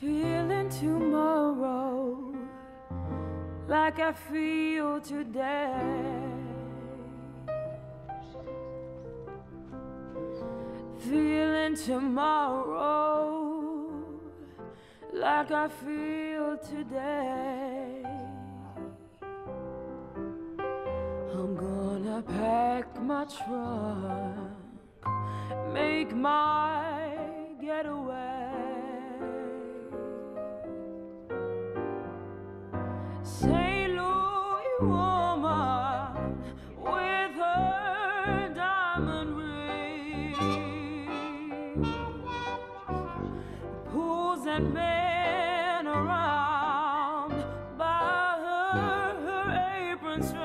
Feeling tomorrow like I feel today. Feeling tomorrow like I feel today. I'm gonna pack my trunk, make my St. Louis woman with her diamond ring pulls that man around by her, her apron string.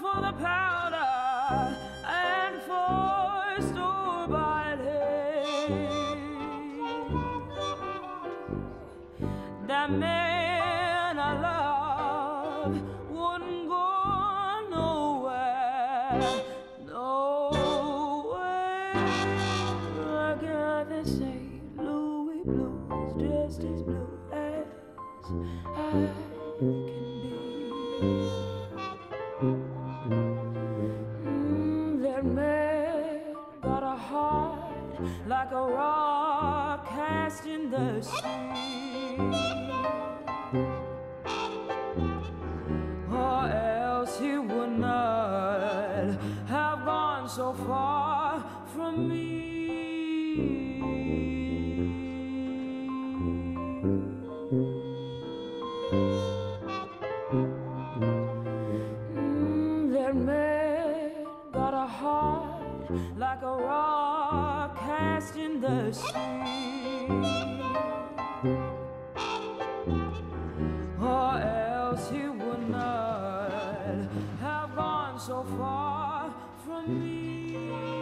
For the powder and for store bought That man I love wouldn't go nowhere, nowhere. I got the St. Louis blues, just as blue as I can be. Like a rock cast in the sea. Or else he would not have gone so far from me. Mm, man got heart like a rock cast in the sea. Or else he would not have gone so far from me.